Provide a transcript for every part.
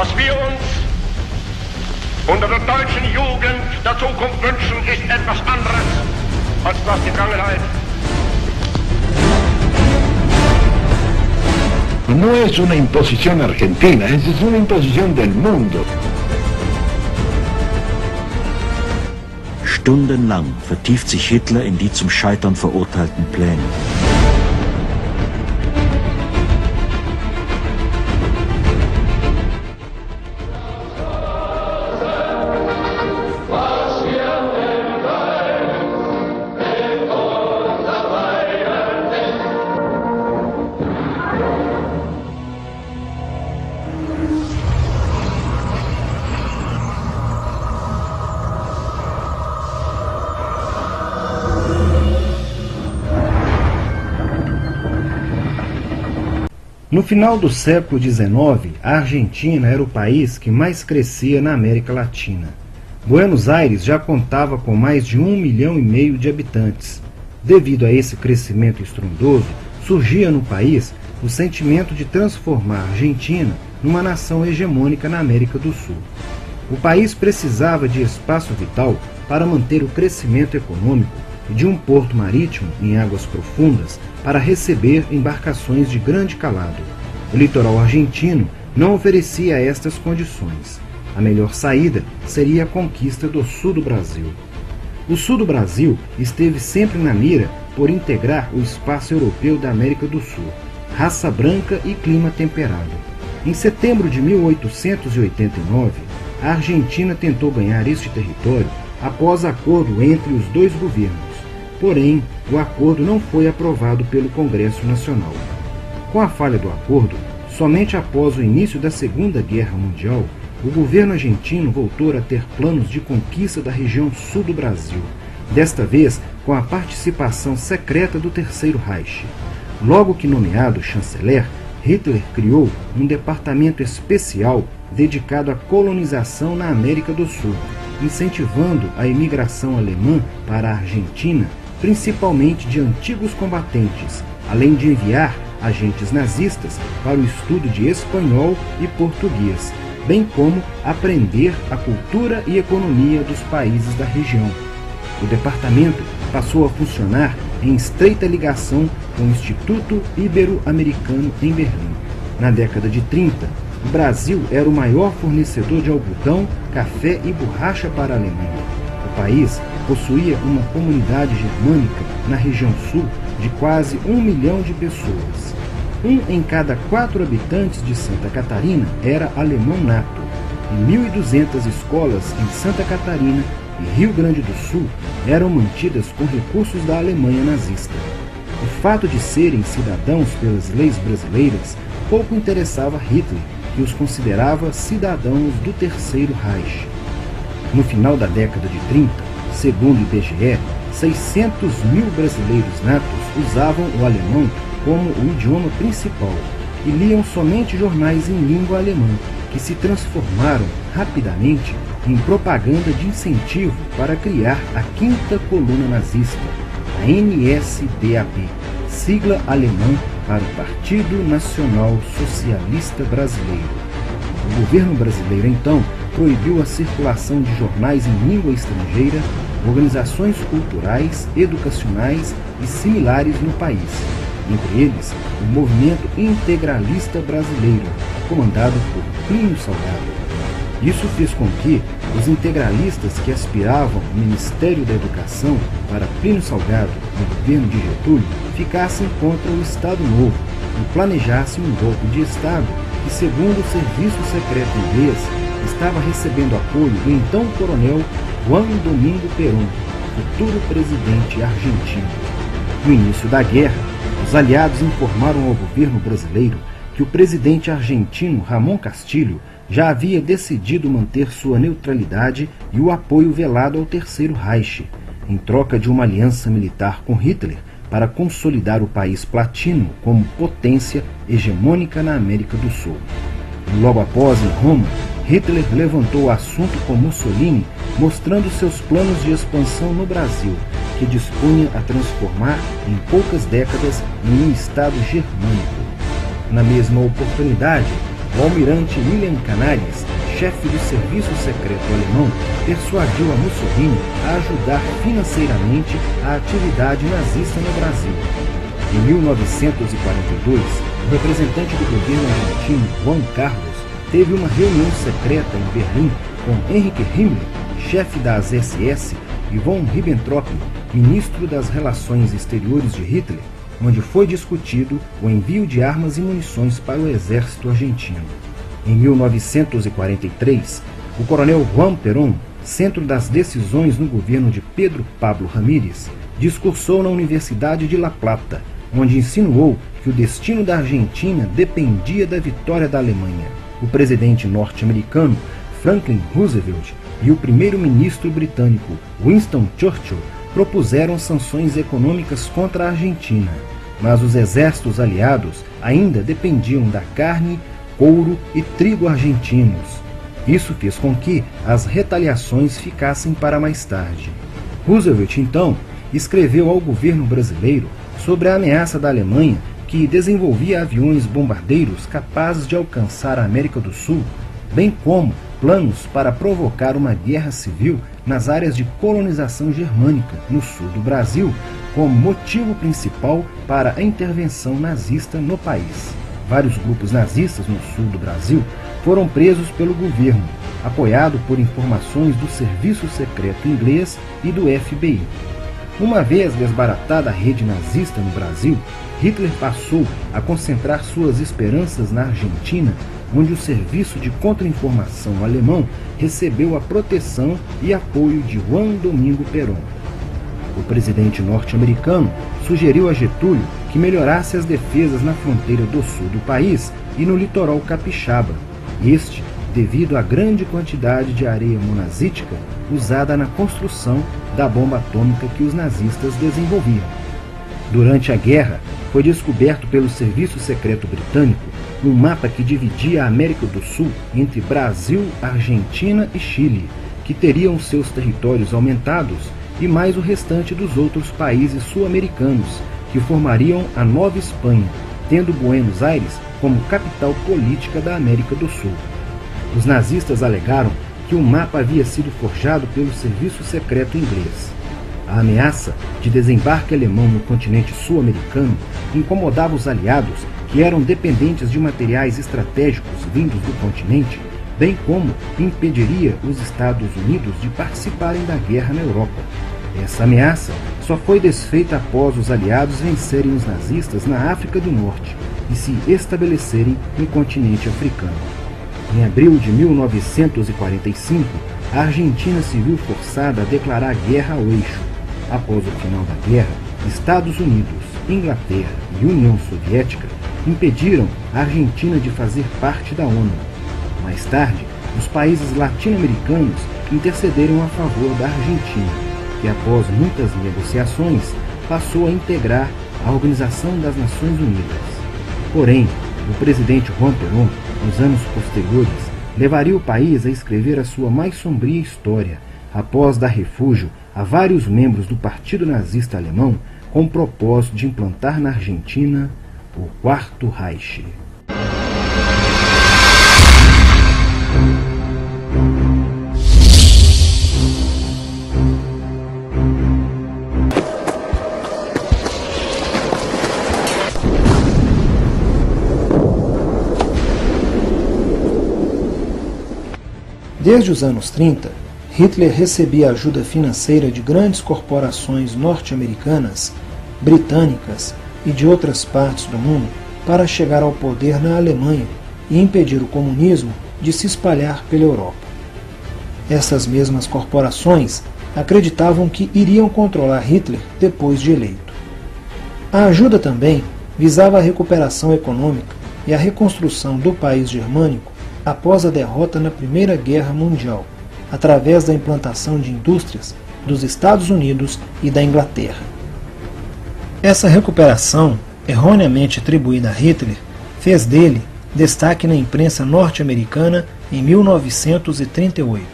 Was wir uns unter der deutschen Jugend der Zukunft wünschen, ist etwas anderes, als was die Vergangenheit No es una imposición argentina, es una imposición del mundo. Stundenlang vertieft sich Hitler in die zum Scheitern verurteilten Pläne. No final do século XIX, a Argentina era o país que mais crescia na América Latina. Buenos Aires já contava com mais de um milhão e meio de habitantes. Devido a esse crescimento estrondoso, surgia no país o sentimento de transformar a Argentina numa nação hegemônica na América do Sul. O país precisava de espaço vital para manter o crescimento econômico de um porto marítimo em águas profundas para receber embarcações de grande calado. O litoral argentino não oferecia estas condições. A melhor saída seria a conquista do sul do Brasil. O sul do Brasil esteve sempre na mira por integrar o espaço europeu da América do Sul, raça branca e clima temperado. Em setembro de 1889, a Argentina tentou ganhar este território após acordo entre os dois governos. Porém, o acordo não foi aprovado pelo Congresso Nacional. Com a falha do acordo, somente após o início da Segunda Guerra Mundial, o governo argentino voltou a ter planos de conquista da região sul do Brasil, desta vez com a participação secreta do Terceiro Reich. Logo que nomeado chanceler, Hitler criou um departamento especial dedicado à colonização na América do Sul, incentivando a imigração alemã para a Argentina principalmente de antigos combatentes, além de enviar agentes nazistas para o estudo de espanhol e português, bem como aprender a cultura e economia dos países da região. O departamento passou a funcionar em estreita ligação com o Instituto Ibero-Americano em Berlim. Na década de 30, o Brasil era o maior fornecedor de algodão, café e borracha para a Alemanha. O país possuía uma comunidade germânica na região sul de quase um milhão de pessoas. Um em cada quatro habitantes de Santa Catarina era alemão nato, e 1.200 escolas em Santa Catarina e Rio Grande do Sul eram mantidas com recursos da Alemanha nazista. O fato de serem cidadãos pelas leis brasileiras pouco interessava Hitler, que os considerava cidadãos do Terceiro Reich. No final da década de 30, Segundo o IBGE, 600 mil brasileiros natos usavam o alemão como o idioma principal e liam somente jornais em língua alemã, que se transformaram rapidamente em propaganda de incentivo para criar a quinta coluna nazista, a NSDAP, sigla alemã para o Partido Nacional Socialista Brasileiro. O governo brasileiro, então, proibiu a circulação de jornais em língua estrangeira, organizações culturais, educacionais e similares no país, entre eles o Movimento Integralista Brasileiro, comandado por Plínio Salgado. Isso fez com que os integralistas que aspiravam ao Ministério da Educação para Plínio Salgado no governo de Getúlio ficassem contra o Estado Novo e planejassem um golpe de Estado que, segundo o Serviço Secreto Inglês, estava recebendo apoio do então coronel Juan Domingo Perón, futuro presidente argentino. No início da guerra, os aliados informaram ao governo brasileiro que o presidente argentino Ramon Castilho já havia decidido manter sua neutralidade e o apoio velado ao Terceiro Reich, em troca de uma aliança militar com Hitler para consolidar o país platino como potência hegemônica na América do Sul. Logo após, em Roma, Hitler levantou o assunto com Mussolini, mostrando seus planos de expansão no Brasil, que dispunha a transformar em poucas décadas em um Estado germânico. Na mesma oportunidade, o almirante William Canaris, chefe do serviço secreto alemão, persuadiu a Mussolini a ajudar financeiramente a atividade nazista no Brasil. Em 1942, o representante do governo argentino, Juan Carlos, teve uma reunião secreta em Berlim com Henrique Himmler, chefe das SS, e von Ribbentrop, ministro das Relações Exteriores de Hitler, onde foi discutido o envio de armas e munições para o exército argentino. Em 1943, o coronel Juan Perón, centro das decisões no governo de Pedro Pablo Ramírez, discursou na Universidade de La Plata, onde insinuou que o destino da Argentina dependia da vitória da Alemanha. O presidente norte-americano Franklin Roosevelt e o primeiro-ministro britânico Winston Churchill propuseram sanções econômicas contra a Argentina, mas os exércitos aliados ainda dependiam da carne, couro e trigo argentinos. Isso fez com que as retaliações ficassem para mais tarde. Roosevelt, então, escreveu ao governo brasileiro sobre a ameaça da Alemanha que desenvolvia aviões bombardeiros capazes de alcançar a América do Sul, bem como planos para provocar uma guerra civil nas áreas de colonização germânica no sul do Brasil, como motivo principal para a intervenção nazista no país. Vários grupos nazistas no sul do Brasil foram presos pelo governo, apoiado por informações do Serviço Secreto Inglês e do FBI. Uma vez desbaratada a rede nazista no Brasil, Hitler passou a concentrar suas esperanças na Argentina, onde o serviço de contra-informação alemão recebeu a proteção e apoio de Juan Domingo Perón. O presidente norte-americano sugeriu a Getúlio que melhorasse as defesas na fronteira do sul do país e no litoral capixaba. Este, devido à grande quantidade de areia monazítica usada na construção da bomba atômica que os nazistas desenvolviam. Durante a guerra, foi descoberto pelo Serviço Secreto Britânico um mapa que dividia a América do Sul entre Brasil, Argentina e Chile, que teriam seus territórios aumentados, e mais o restante dos outros países sul-americanos, que formariam a Nova Espanha, tendo Buenos Aires como capital política da América do Sul. Os nazistas alegaram que o mapa havia sido forjado pelo serviço secreto inglês. A ameaça de desembarque alemão no continente sul-americano incomodava os aliados, que eram dependentes de materiais estratégicos vindos do continente, bem como impediria os Estados Unidos de participarem da guerra na Europa. Essa ameaça só foi desfeita após os aliados vencerem os nazistas na África do Norte e se estabelecerem no continente africano. Em abril de 1945, a Argentina se viu forçada a declarar guerra ao eixo. Após o final da guerra, Estados Unidos, Inglaterra e União Soviética impediram a Argentina de fazer parte da ONU. Mais tarde, os países latino-americanos intercederam a favor da Argentina, que após muitas negociações passou a integrar a Organização das Nações Unidas. Porém, o presidente Juan Perón nos anos posteriores, levaria o país a escrever a sua mais sombria história, após dar refúgio a vários membros do Partido Nazista Alemão com o propósito de implantar na Argentina o Quarto Reich. Desde os anos 30, Hitler recebia ajuda financeira de grandes corporações norte-americanas, britânicas e de outras partes do mundo para chegar ao poder na Alemanha e impedir o comunismo de se espalhar pela Europa. Essas mesmas corporações acreditavam que iriam controlar Hitler depois de eleito. A ajuda também visava a recuperação econômica e a reconstrução do país germânico após a derrota na Primeira Guerra Mundial, através da implantação de indústrias dos Estados Unidos e da Inglaterra. Essa recuperação, erroneamente atribuída a Hitler, fez dele destaque na imprensa norte-americana em 1938.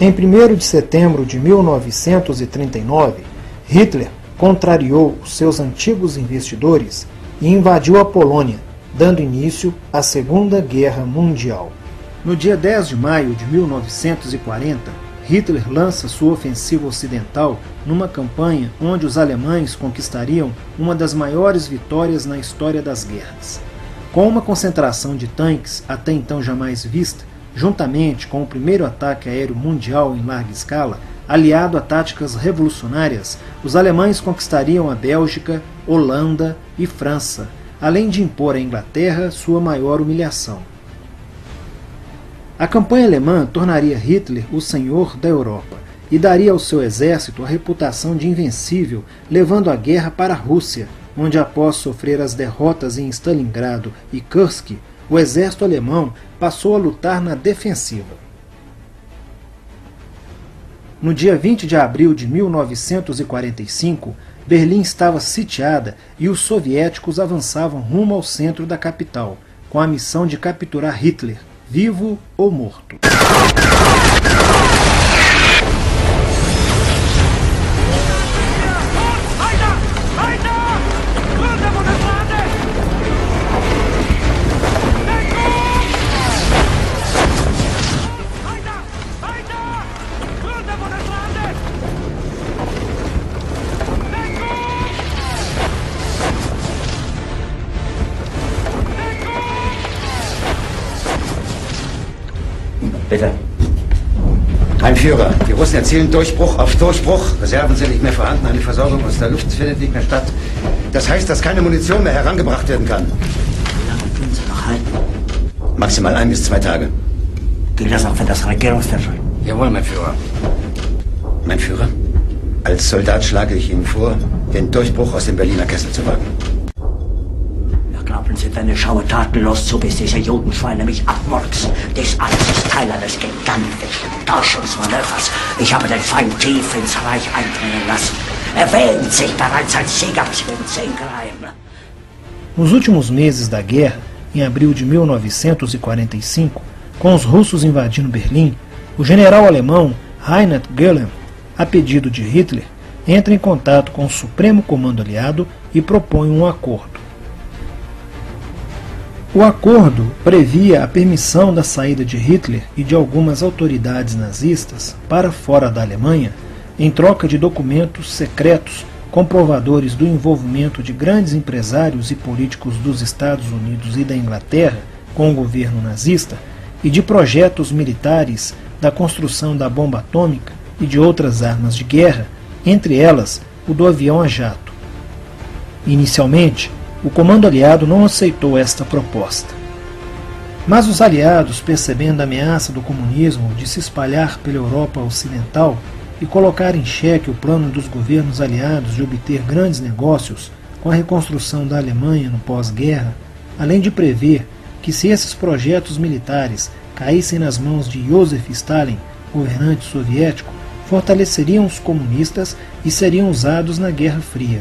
Em 1 de setembro de 1939, Hitler contrariou os seus antigos investidores e invadiu a Polônia, dando início à Segunda Guerra Mundial. No dia 10 de maio de 1940, Hitler lança sua ofensiva ocidental numa campanha onde os alemães conquistariam uma das maiores vitórias na história das guerras. Com uma concentração de tanques até então jamais vista, juntamente com o primeiro ataque aéreo mundial em larga escala, aliado a táticas revolucionárias, os alemães conquistariam a Bélgica, Holanda e França, além de impor à Inglaterra sua maior humilhação. A campanha alemã tornaria Hitler o senhor da Europa e daria ao seu exército a reputação de invencível, levando a guerra para a Rússia, onde após sofrer as derrotas em Stalingrado e Kursk, o exército alemão passou a lutar na defensiva. No dia 20 de abril de 1945, Berlim estava sitiada e os soviéticos avançavam rumo ao centro da capital, com a missão de capturar Hitler, vivo ou morto. Führer, die Russen erzielen Durchbruch auf Durchbruch. Reserven sind nicht mehr vorhanden, eine Versorgung aus der Luft findet nicht mehr statt. Das heißt, dass keine Munition mehr herangebracht werden kann. Wie lange können Sie noch halten? Maximal ein bis zwei Tage. Gilt das auch für das Regierungsviertel? Jawohl, mein Führer. Mein Führer, als Soldat schlage ich Ihnen vor, den Durchbruch aus dem Berliner Kessel zu wagen. Schaue tatenlos zu, bis diese Judenschweine mich. Dies alles ist Teil eines gigantischen Täuschungsmanövers. Ich habe den Feind tief ins Reich eindringen lassen. Er wähnt sich bereits als Sieger. Nos últimos meses da guerra, em abril de 1945, com os russos invadindo Berlim, o general alemão Reinhard Göhlen, a pedido de Hitler, entra em contato com o Supremo Comando Aliado e propõe um acordo. O acordo previa a permissão da saída de Hitler e de algumas autoridades nazistas para fora da Alemanha, em troca de documentos secretos comprovadores do envolvimento de grandes empresários e políticos dos Estados Unidos e da Inglaterra com o governo nazista e de projetos militares da construção da bomba atômica e de outras armas de guerra, entre elas o do avião a jato. Inicialmente, o Comando Aliado não aceitou esta proposta. Mas os aliados, percebendo a ameaça do comunismo de se espalhar pela Europa Ocidental e colocar em xeque o plano dos governos aliados de obter grandes negócios com a reconstrução da Alemanha no pós-guerra, além de prever que se esses projetos militares caíssem nas mãos de Joseph Stalin, governante soviético, fortaleceriam os comunistas e seriam usados na Guerra Fria.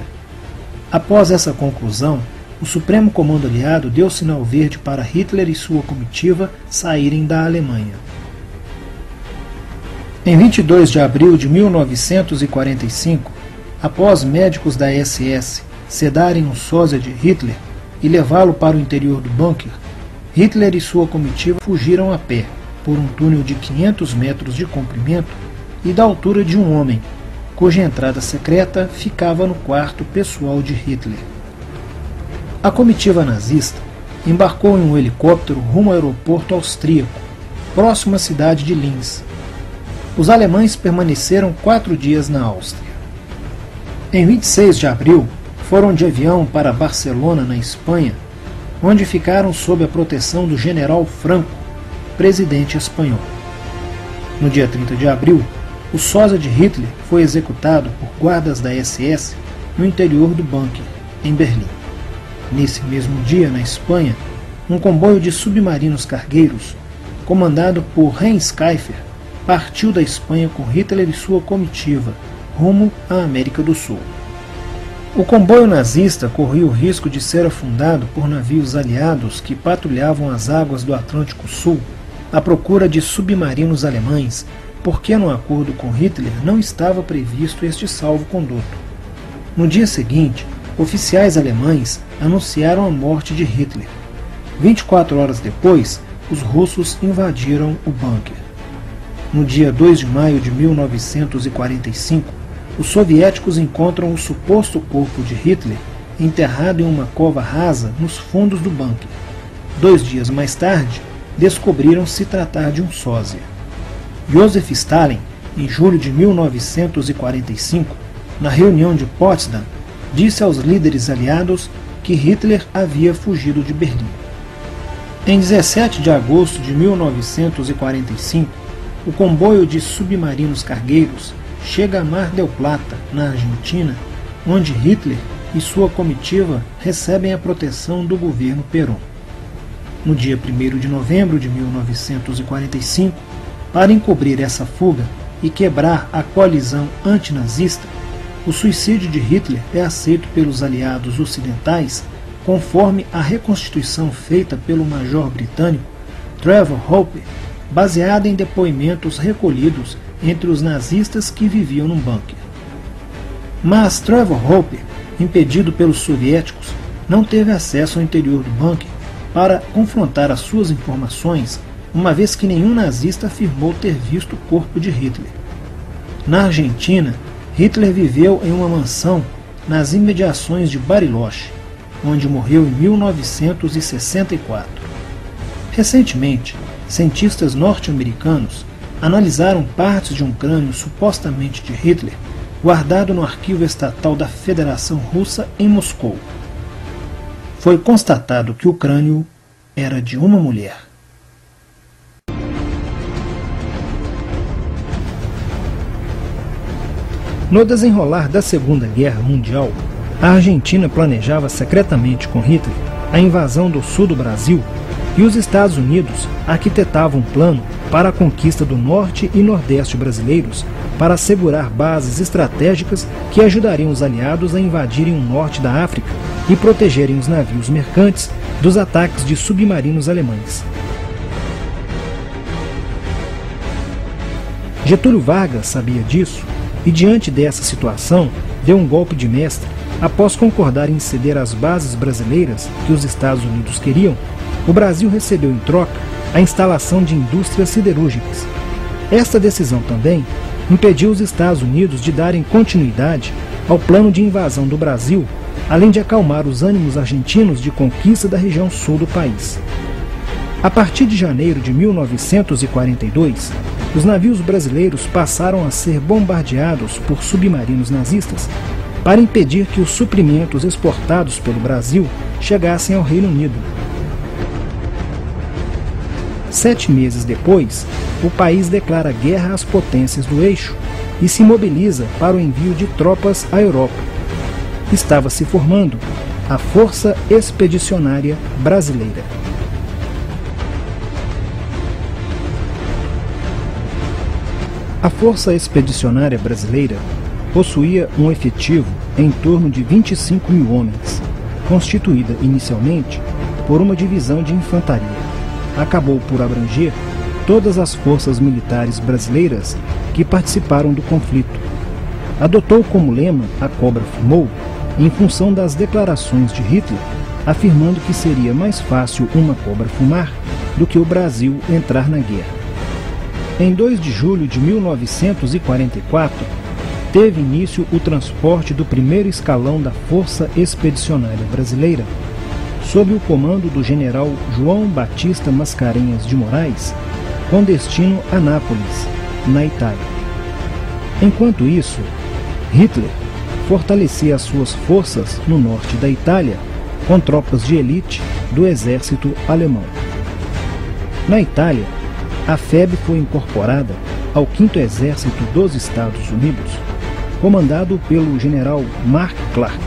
Após essa conclusão, o Supremo Comando Aliado deu sinal verde para Hitler e sua comitiva saírem da Alemanha. Em 22 de abril de 1945, após médicos da SS sedarem o sósia de Hitler e levá-lo para o interior do bunker, Hitler e sua comitiva fugiram a pé por um túnel de 500 metros de comprimento e da altura de um homem, cuja entrada secreta ficava no quarto pessoal de Hitler. A comitiva nazista embarcou em um helicóptero rumo ao aeroporto austríaco, próximo à cidade de Linz. Os alemães permaneceram quatro dias na Áustria. Em 26 de abril, foram de avião para Barcelona, na Espanha, onde ficaram sob a proteção do general Franco, presidente espanhol. No dia 30 de abril, o sósia de Hitler foi executado por guardas da SS no interior do bunker, em Berlim. Nesse mesmo dia, na Espanha, um comboio de submarinos cargueiros, comandado por Heinz Keifer, partiu da Espanha com Hitler e sua comitiva, rumo à América do Sul. O comboio nazista corria o risco de ser afundado por navios aliados que patrulhavam as águas do Atlântico Sul à procura de submarinos alemães, porque no acordo com Hitler não estava previsto este salvo-conduto. No dia seguinte, oficiais alemães anunciaram a morte de Hitler, 24 horas depois, os russos invadiram o bunker. No dia 2 de maio de 1945, os soviéticos encontram o suposto corpo de Hitler enterrado em uma cova rasa nos fundos do bunker. Dois dias mais tarde, descobriram se tratar de um sósia. Joseph Stalin, em julho de 1945, na reunião de Potsdam, disse aos líderes aliados que Hitler havia fugido de Berlim. Em 17 de agosto de 1945, o comboio de submarinos cargueiros chega a Mar del Plata, na Argentina, onde Hitler e sua comitiva recebem a proteção do governo Perón. No dia 1 de novembro de 1945, para encobrir essa fuga e quebrar a coalizão antinazista, o suicídio de Hitler é aceito pelos aliados ocidentais conforme a reconstituição feita pelo major britânico Trevor Hope, baseada em depoimentos recolhidos entre os nazistas que viviam num bunker. Mas Trevor Hope, impedido pelos soviéticos, não teve acesso ao interior do bunker para confrontar as suas informações, uma vez que nenhum nazista afirmou ter visto o corpo de Hitler. Na Argentina, Hitler viveu em uma mansão nas imediações de Bariloche, onde morreu em 1964. Recentemente, cientistas norte-americanos analisaram partes de um crânio supostamente de Hitler, guardado no arquivo estatal da Federação Russa em Moscou. Foi constatado que o crânio era de uma mulher. No desenrolar da Segunda Guerra Mundial, a Argentina planejava secretamente com Hitler a invasão do sul do Brasil e os Estados Unidos arquitetavam um plano para a conquista do norte e nordeste brasileiros para assegurar bases estratégicas que ajudariam os aliados a invadirem o norte da África e protegerem os navios mercantes dos ataques de submarinos alemães. Getúlio Vargas sabia disso e, diante dessa situação, deu um golpe de mestre após concordar em ceder as bases brasileiras que os Estados Unidos queriam. O Brasil recebeu em troca a instalação de indústrias siderúrgicas. Esta decisão também impediu os Estados Unidos de darem continuidade ao plano de invasão do Brasil, além de acalmar os ânimos argentinos de conquista da região sul do país. A partir de janeiro de 1942, os navios brasileiros passaram a ser bombardeados por submarinos nazistas para impedir que os suprimentos exportados pelo Brasil chegassem ao Reino Unido. Sete meses depois, o país declara guerra às potências do eixo e se mobiliza para o envio de tropas à Europa. Estava se formando a Força Expedicionária Brasileira. A Força Expedicionária Brasileira possuía um efetivo em torno de 25 mil homens, constituída inicialmente por uma divisão de infantaria acabou por abranger todas as forças militares brasileiras que participaram do conflito. Adotou como lema a cobra fumou em função das declarações de Hitler, afirmando que seria mais fácil uma cobra fumar do que o Brasil entrar na guerra. Em 2 de julho de 1944, teve início o transporte do primeiro escalão da Força Expedicionária Brasileira sob o comando do general João Batista Mascarenhas de Moraes, com destino a Nápoles, na Itália. Enquanto isso, Hitler fortalecia as suas forças no norte da Itália com tropas de elite do exército alemão. Na Itália, a FEB foi incorporada ao 5 Exército dos Estados Unidos, comandado pelo general Mark Clark.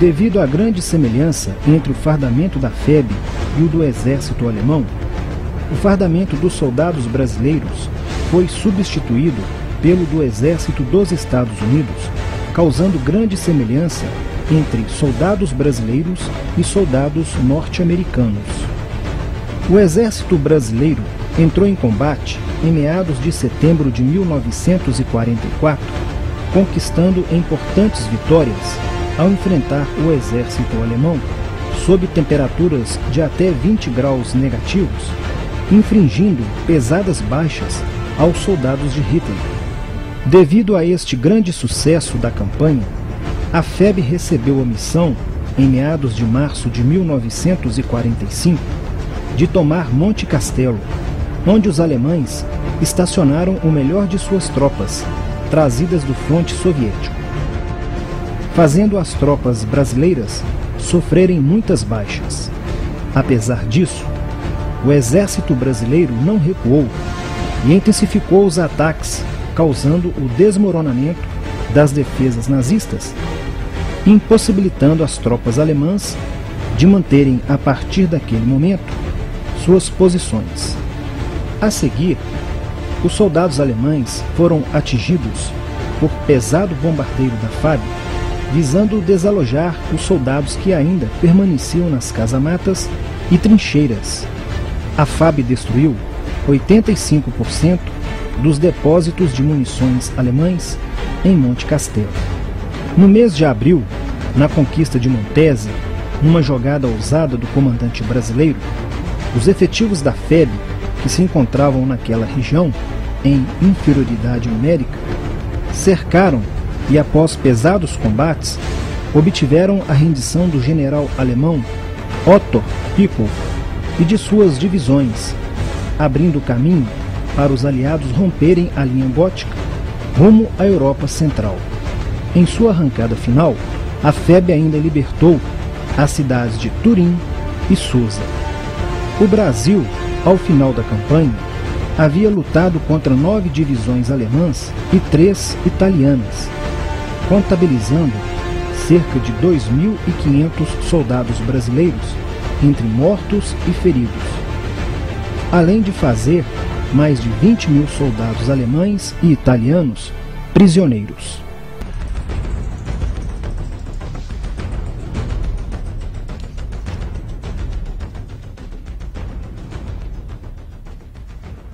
Devido à grande semelhança entre o fardamento da FEB e o do exército alemão, o fardamento dos soldados brasileiros foi substituído pelo do exército dos Estados Unidos, causando grande semelhança entre soldados brasileiros e soldados norte-americanos. O exército brasileiro entrou em combate em meados de setembro de 1944, conquistando importantes vitórias ao enfrentar o exército alemão, sob temperaturas de até 20 graus negativos, infringindo pesadas baixas aos soldados de Hitler. Devido a este grande sucesso da campanha, a FEB recebeu a missão, em meados de março de 1945, de tomar Monte Castelo, onde os alemães estacionaram o melhor de suas tropas, trazidas do fronte soviético, fazendo as tropas brasileiras sofrerem muitas baixas. Apesar disso, o exército brasileiro não recuou e intensificou os ataques, causando o desmoronamento das defesas nazistas, impossibilitando as tropas alemãs de manterem, a partir daquele momento, suas posições. A seguir, os soldados alemães foram atingidos por pesado bombardeio da FAB, visando desalojar os soldados que ainda permaneciam nas casamatas e trincheiras. A FAB destruiu 85% dos depósitos de munições alemães em Monte Castelo. No mês de abril, na conquista de Montese, numa jogada ousada do comandante brasileiro, os efetivos da FEB, que se encontravam naquela região, em inferioridade numérica, cercaram e, após pesados combates, obtiveram a rendição do general alemão Otto Pickle e de suas divisões, abrindo caminho para os aliados romperem a linha gótica rumo à Europa Central. Em sua arrancada final, a FEB ainda libertou as cidades de Turim e Susa. O Brasil, ao final da campanha, havia lutado contra nove divisões alemãs e três italianas, contabilizando cerca de 2.500 soldados brasileiros, entre mortos e feridos, além de fazer mais de 20 mil soldados alemães e italianos prisioneiros.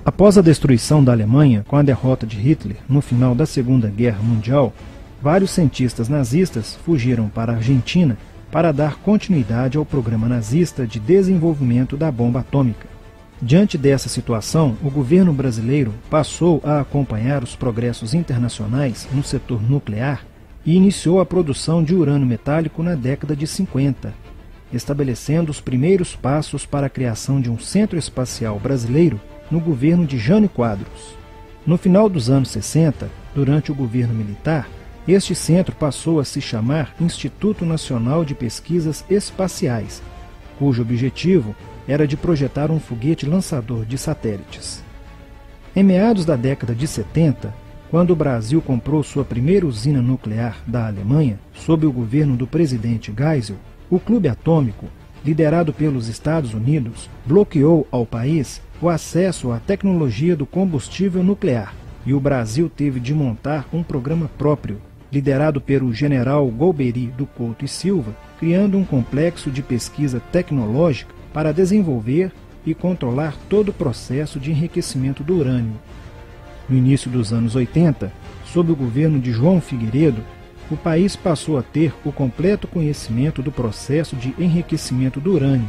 Após a destruição da Alemanha com a derrota de Hitler no final da Segunda Guerra Mundial, vários cientistas nazistas fugiram para a Argentina para dar continuidade ao programa nazista de desenvolvimento da bomba atômica. Diante dessa situação, o governo brasileiro passou a acompanhar os progressos internacionais no setor nuclear e iniciou a produção de urânio metálico na década de 50, estabelecendo os primeiros passos para a criação de um centro espacial brasileiro no governo de Jânio Quadros. No final dos anos 60, durante o governo militar, este centro passou a se chamar Instituto Nacional de Pesquisas Espaciais, cujo objetivo era de projetar um foguete lançador de satélites. Em meados da década de 70, quando o Brasil comprou sua primeira usina nuclear da Alemanha, sob o governo do presidente Geisel, o Clube Atômico, liderado pelos Estados Unidos, bloqueou ao país o acesso à tecnologia do combustível nuclear e o Brasil teve de montar um programa próprio, liderado pelo general Golbery do Couto e Silva, criando um complexo de pesquisa tecnológica para desenvolver e controlar todo o processo de enriquecimento do urânio. No início dos anos 80, sob o governo de João Figueiredo, o país passou a ter o completo conhecimento do processo de enriquecimento do urânio,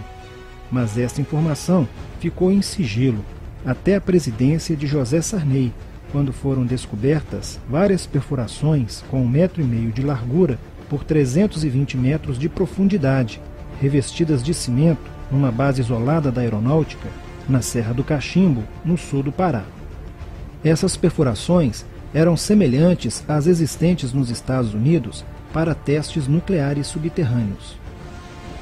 mas esta informação ficou em sigilo até a presidência de José Sarney, quando foram descobertas várias perfurações com um metro e meio de largura por 320 metros de profundidade, revestidas de cimento numa base isolada da aeronáutica, na Serra do Cachimbo, no sul do Pará. Essas perfurações eram semelhantes às existentes nos Estados Unidos para testes nucleares subterrâneos.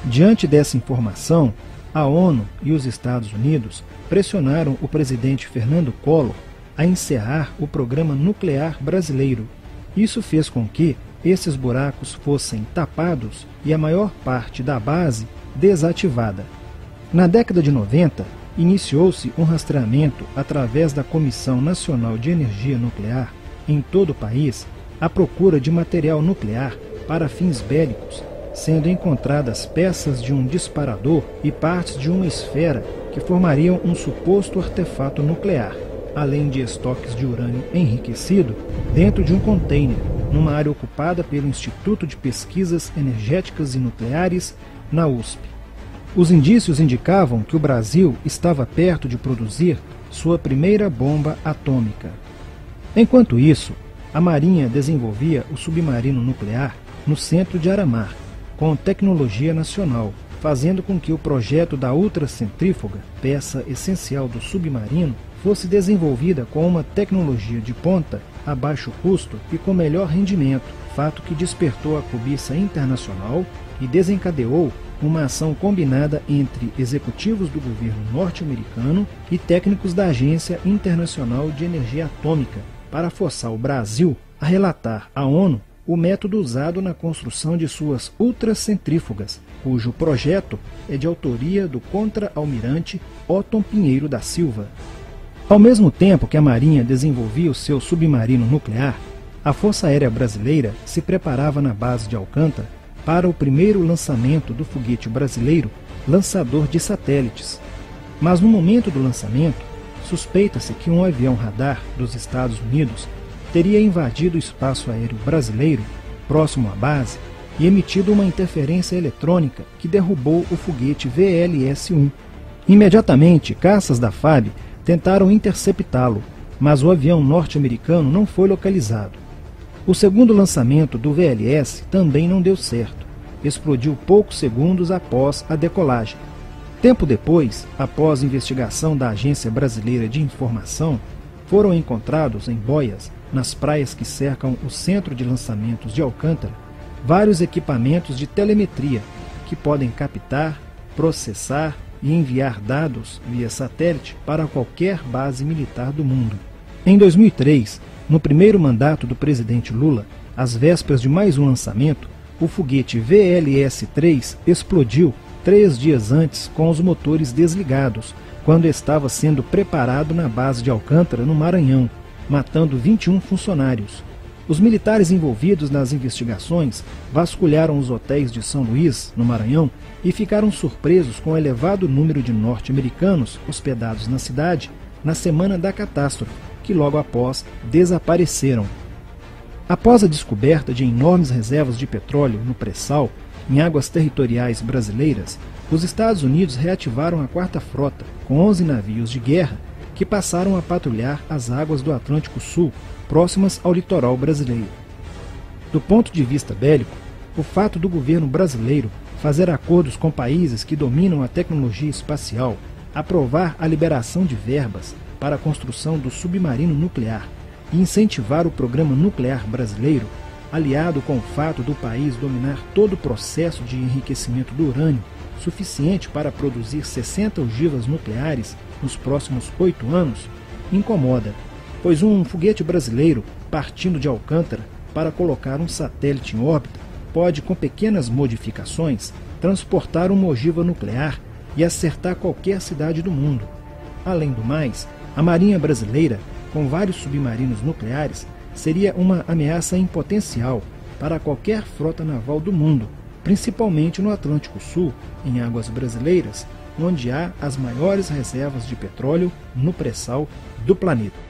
Diante dessa informação, a ONU e os Estados Unidos pressionaram o presidente Fernando Collor a encerrar o programa nuclear brasileiro. Isso fez com que esses buracos fossem tapados e a maior parte da base desativada. Na década de 90, iniciou-se um rastreamento através da Comissão Nacional de Energia Nuclear em todo o país à procura de material nuclear para fins bélicos sendo encontradas peças de um disparador e partes de uma esfera que formariam um suposto artefato nuclear, além de estoques de urânio enriquecido dentro de um container, numa área ocupada pelo Instituto de Pesquisas Energéticas e Nucleares, na USP. Os indícios indicavam que o Brasil estava perto de produzir sua primeira bomba atômica. Enquanto isso, a Marinha desenvolvia o submarino nuclear no centro de Aramar, com tecnologia nacional, fazendo com que o projeto da ultracentrífuga, peça essencial do submarino, fosse desenvolvida com uma tecnologia de ponta, a baixo custo e com melhor rendimento, fato que despertou a cobiça internacional e desencadeou uma ação combinada entre executivos do governo norte-americano e técnicos da Agência Internacional de Energia Atômica para forçar o Brasil a relatar à ONU o método usado na construção de suas ultracentrífugas, cujo projeto é de autoria do contra-almirante Otton Pinheiro da Silva. Ao mesmo tempo que a Marinha desenvolvia o seu submarino nuclear, a Força Aérea Brasileira se preparava na base de Alcântara para o primeiro lançamento do foguete brasileiro lançador de satélites. Mas no momento do lançamento, suspeita-se que um avião radar dos Estados Unidos teria invadido o espaço aéreo brasileiro, próximo à base, e emitido uma interferência eletrônica que derrubou o foguete VLS-1. Imediatamente, caças da FAB tentaram interceptá-lo, mas o avião norte-americano não foi localizado. O segundo lançamento do VLS também não deu certo. Explodiu poucos segundos após a decolagem. Tempo depois, após investigação da Agência Brasileira de Informação, foram encontrados em boias nas praias que cercam o centro de lançamentos de Alcântara, vários equipamentos de telemetria que podem captar, processar e enviar dados via satélite para qualquer base militar do mundo. Em 2003, no primeiro mandato do presidente Lula, às vésperas de mais um lançamento, o foguete VLS-3 explodiu três dias antes com os motores desligados, quando estava sendo preparado na base de Alcântara, no Maranhão, matando 21 funcionários. Os militares envolvidos nas investigações vasculharam os hotéis de São Luís, no Maranhão, e ficaram surpresos com o elevado número de norte-americanos hospedados na cidade na semana da catástrofe, que logo após desapareceram. Após a descoberta de enormes reservas de petróleo no pré-sal, em águas territoriais brasileiras, os Estados Unidos reativaram a quarta frota, com 11 navios de guerra que passaram a patrulhar as águas do Atlântico Sul, próximas ao litoral brasileiro. Do ponto de vista bélico, o fato do governo brasileiro fazer acordos com países que dominam a tecnologia espacial, aprovar a liberação de verbas para a construção do submarino nuclear e incentivar o programa nuclear brasileiro, aliado com o fato do país dominar todo o processo de enriquecimento do urânio, suficiente para produzir 60 ogivas nucleares nos próximos oito anos, incomoda, pois um foguete brasileiro, partindo de Alcântara para colocar um satélite em órbita, pode, com pequenas modificações, transportar uma ogiva nuclear e acertar qualquer cidade do mundo. Além do mais, a Marinha Brasileira, com vários submarinos nucleares, seria uma ameaça em potencial para qualquer frota naval do mundo, principalmente no Atlântico Sul, em águas brasileiras, onde há as maiores reservas de petróleo no pré-sal do planeta.